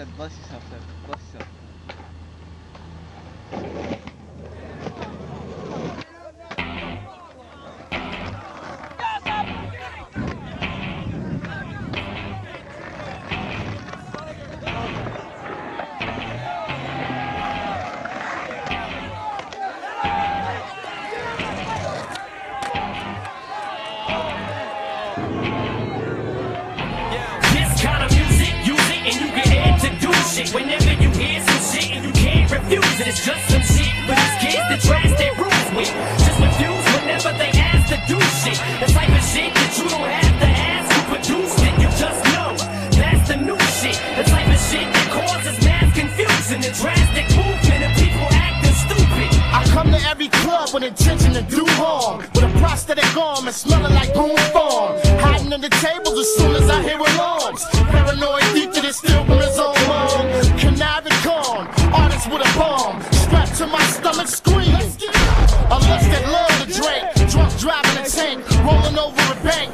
yourself, bless yourself, sir. Bless yourself. This it's just some shit for these kids that trash their rules with. Just refuse whenever they ask to do shit. The type of shit that you don't have to ask who produced it. You just know that's the new shit. The type of shit that causes mass confusion, the drastic movement of people acting stupid. I come to every club with intention to do harm. With a prosthetic arm and smelling like Boone Farm. Hiding under tables as soon as I hear alarms. Paranoid deep to the steel bomb. Strapped to my stomach that love to drink. Drunk driving a tank. Rolling over a bank.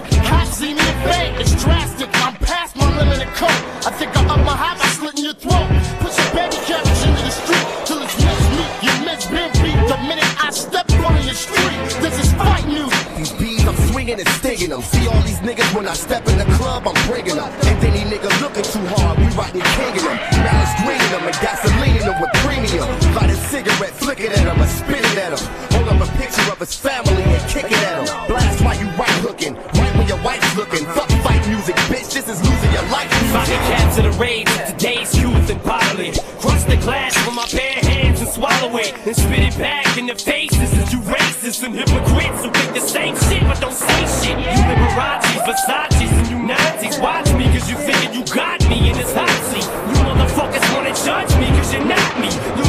See me in bank. It's drastic. I'm past my limit of coke. I think I'm up my high by slitting your throat. Put your baby carriage into the street till it's next meet. Your mit's been beat the minute I step on your street. This is fight music. These bees, I'm swinging and stinging them. See all these niggas when I step in the club, I'm bringing them. And any nigga looking too hard, we riding kinging of his family and kick it at him. Blast while you right hooking, right when your wife's looking. Fuck fight music, bitch, this is losing your life. Pocket caps to the rage, today's youth and bottling. Crush the glass with my bare hands and swallow it. And spit it back in the faces of you racists and hypocrites who think the same shit but don't say shit. You Liberace's, Versace's, and you Nazis. Watch me, cause you figured you got me in this hot seat. You motherfuckers wanna judge me, cause you're not me. You